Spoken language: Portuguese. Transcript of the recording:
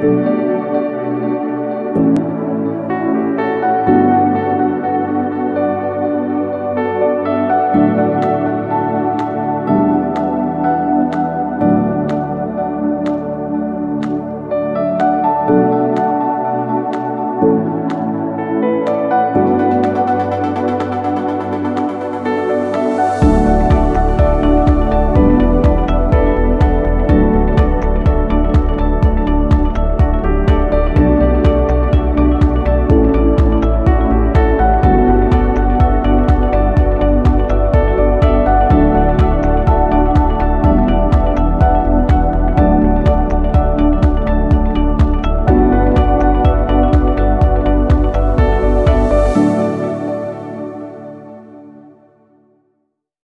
Música